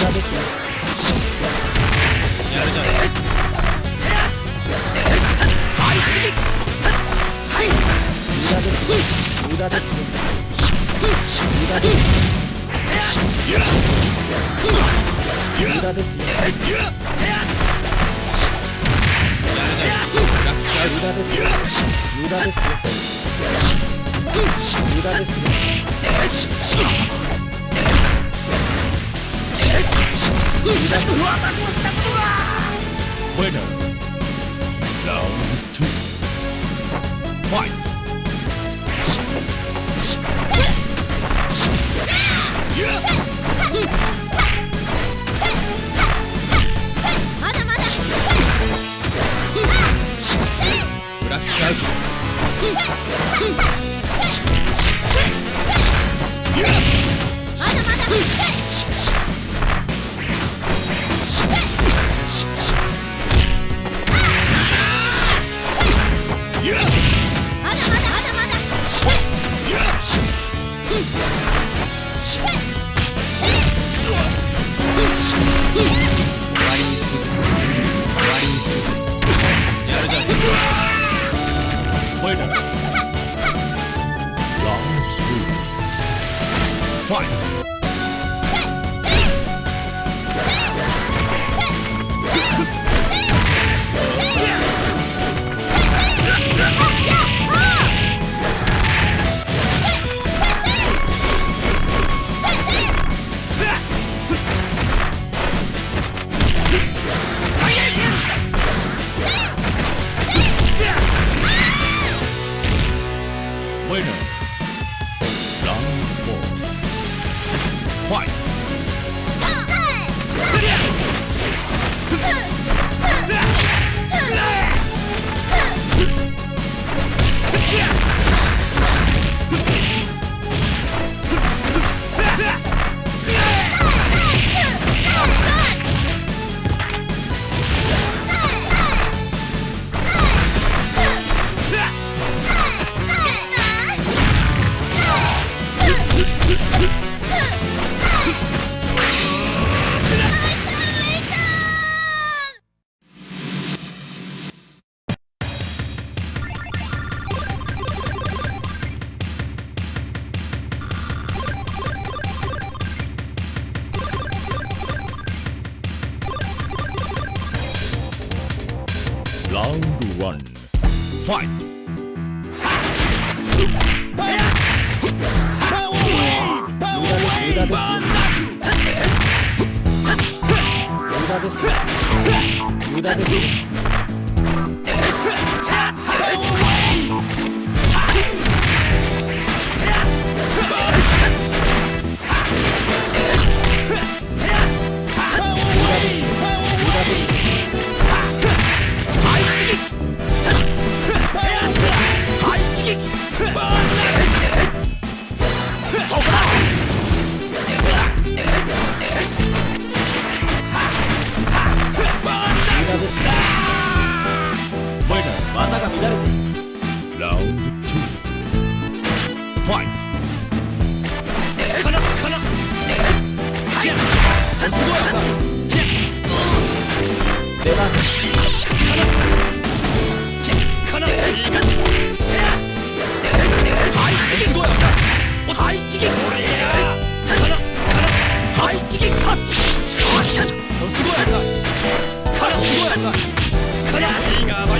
無駄ですよやるじゃね。無駄ですよ無駄ですよ無駄です無駄ですよやるじゃん無駄ですよ無駄です Winner. Round. Fight. まだまだブラックアウトまだまだまだまだまだ Fight. いい。が甘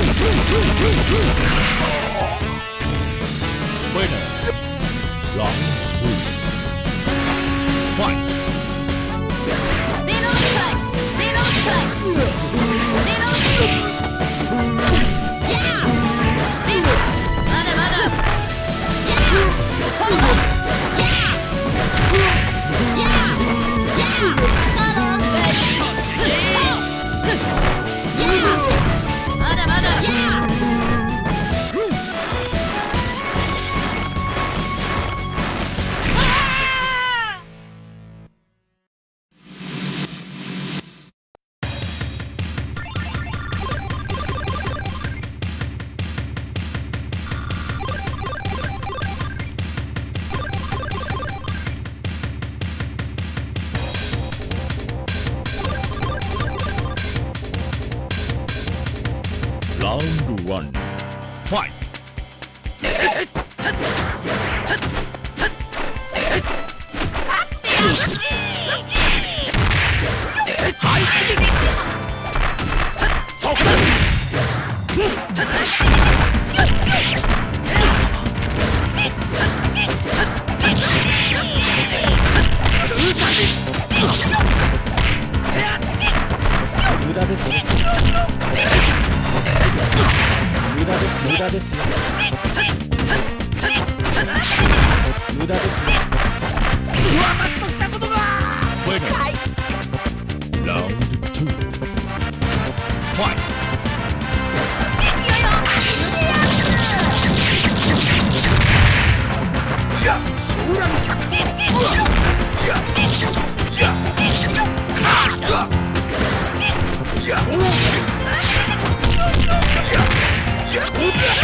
ウ Yeah.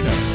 ウ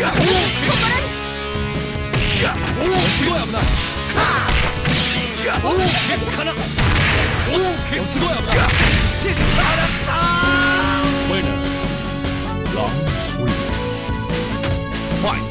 哦，我死过呀！我死过呀！我死过呀！winner Long Swing fight。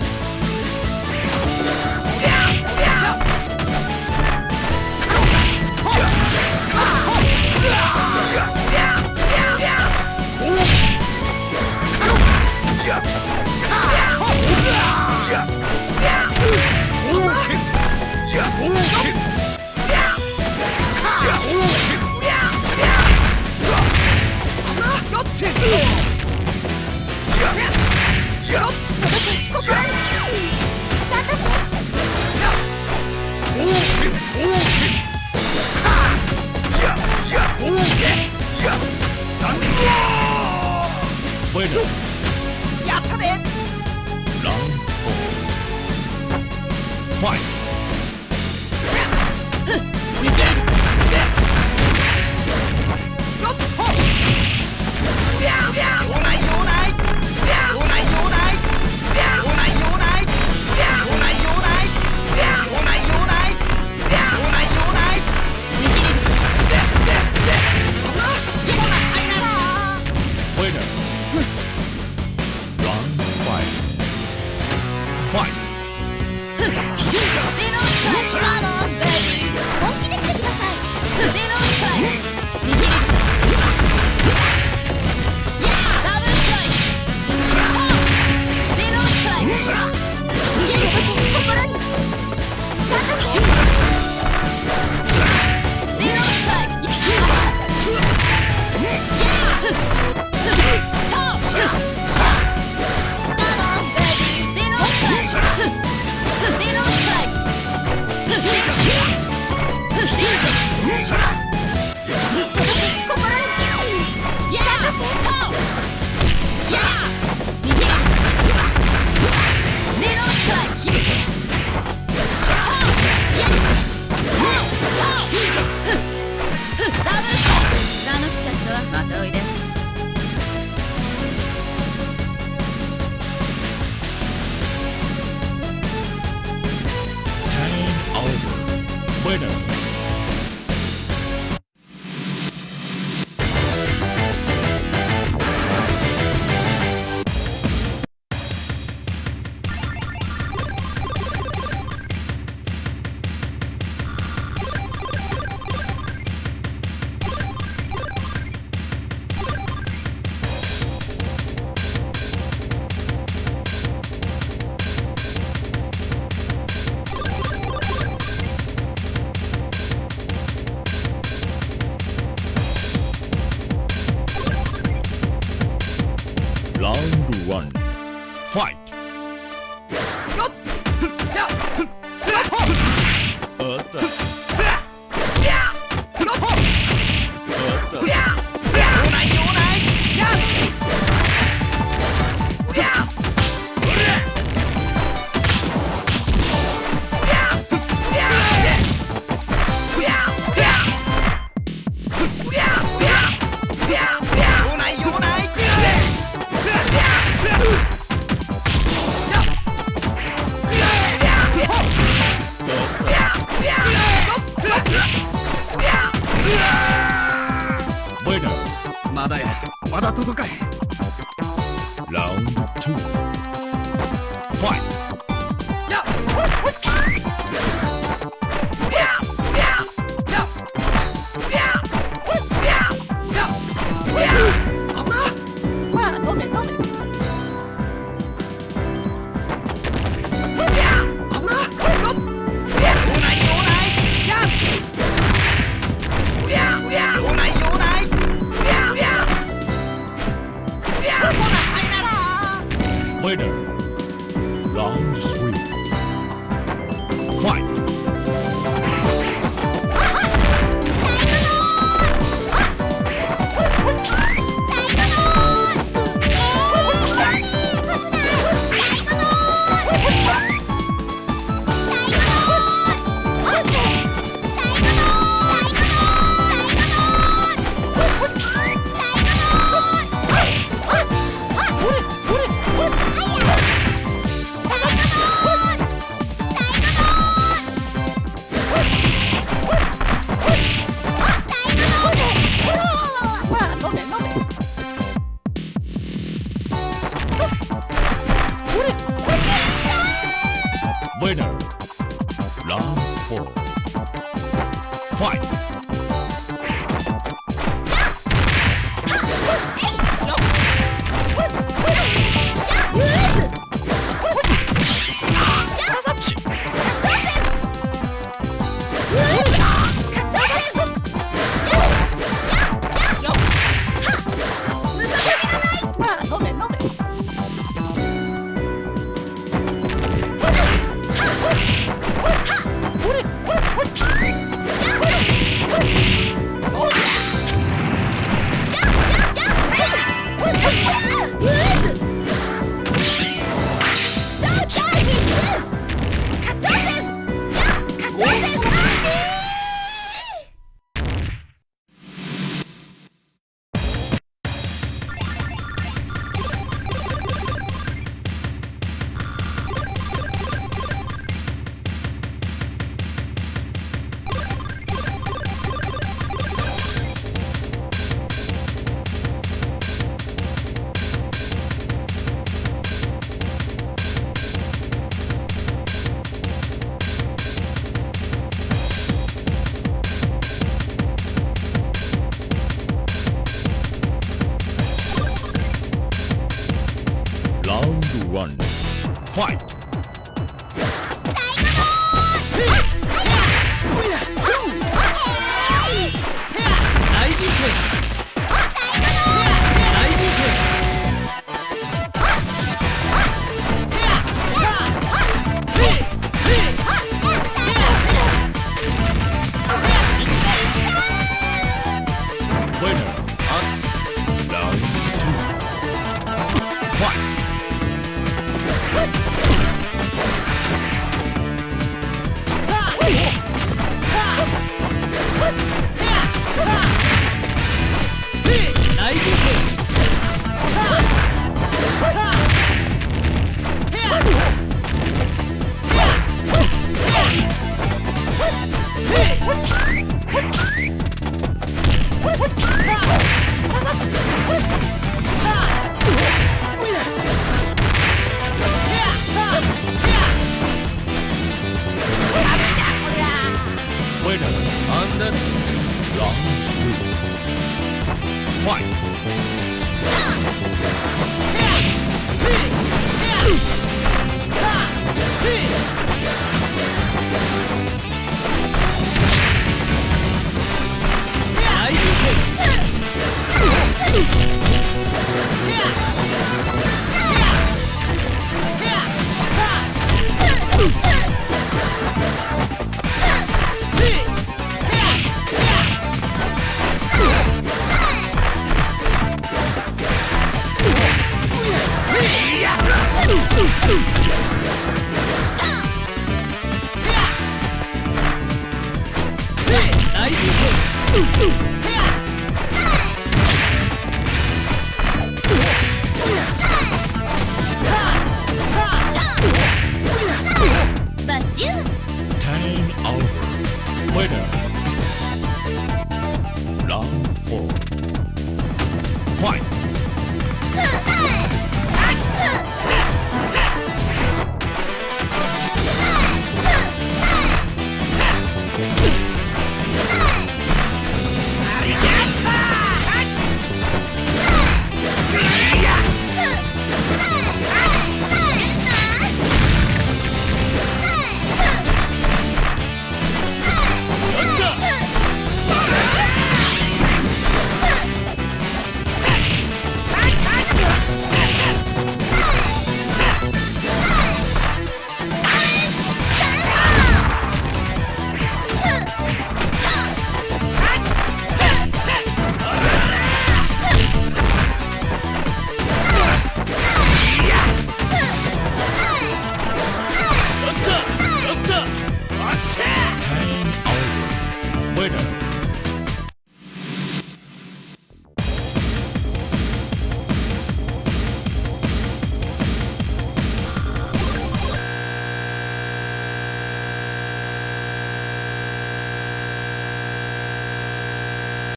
Bueno. 快。